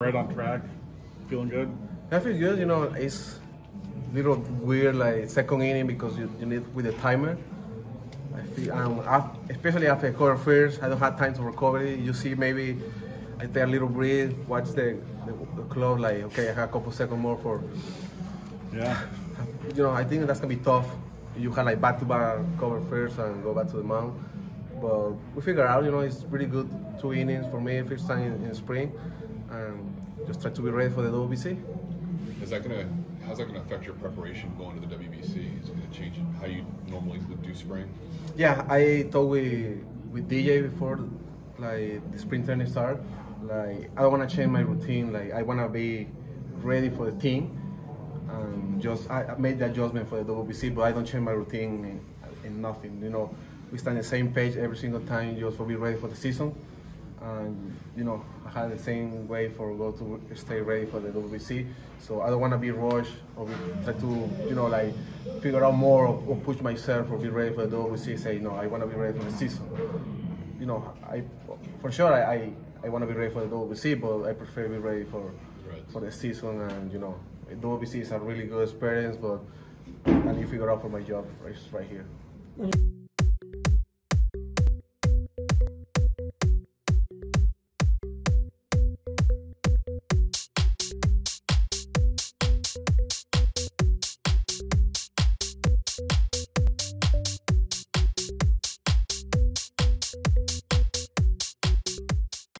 Right on track. Feeling good? I feel good. You know, it's a little weird, like second inning because you, you need with the timer. I feel, um, af- especially after cover first, I don't have time to recover. it. You see, maybe I take a little breathe, watch the, the, the clock, like, okay, I have a couple seconds more for, Yeah. you know, I think that's gonna be tough. You have like back to back cover first and go back to the mound. But we figure out, you know, it's pretty good two innings for me, first time in, in spring. And just try to be ready for the WBC. Is that gonna how's that gonna affect your preparation going to the WBC? Is it gonna change how you normally do spring? Yeah, I talked with with DJ before, like the spring training start. Like I don't want to change my routine. Like I want to be ready for the team. And just I, I made the adjustment for the WBC, but I don't change my routine in, in nothing. You know, we stand the same page every single time just for be ready for the season. And you know, I had the same way for go to stay ready for the WBC. So I don't want to be rushed or be, try to you know like figure out more or, or push myself or be ready for the WBC. Say no, I want to be ready for the season. You know, I for sure I I, I want to be ready for the WBC, but I prefer to be ready for Right. for the season. And you know, the WBC is a really good experience, but I need to figure out for my job right, right here. Mm.